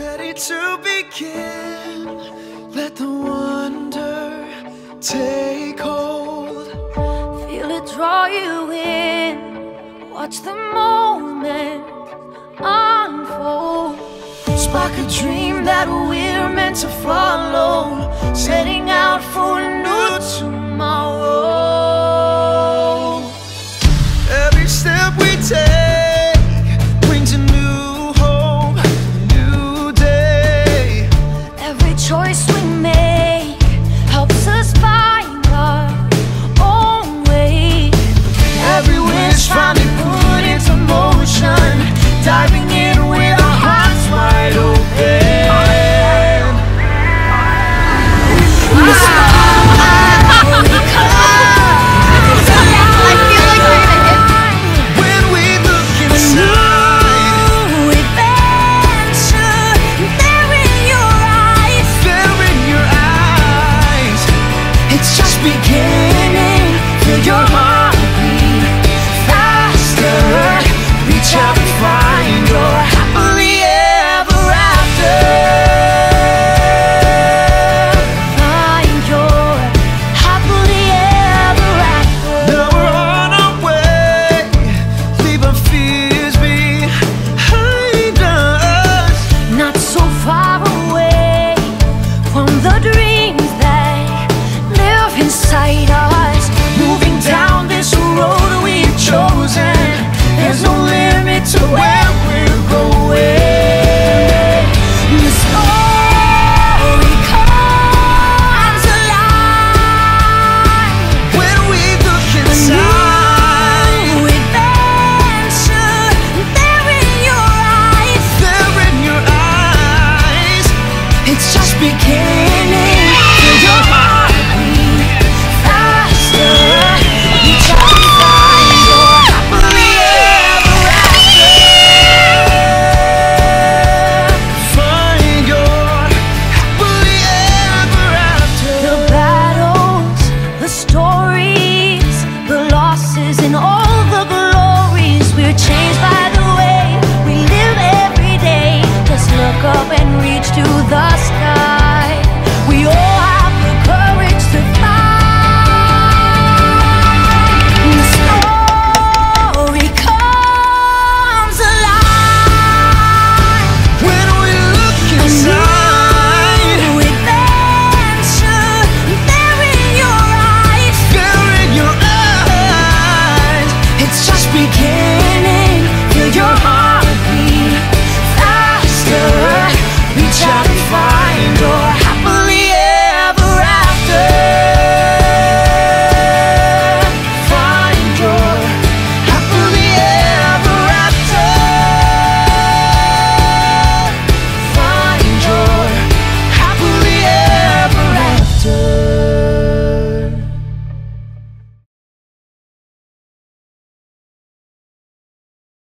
ready to begin. Let the wonder take hold. Feel it draw you in. Watch the moment unfold. Spark a dream that we're meant to follow. Setting out for killing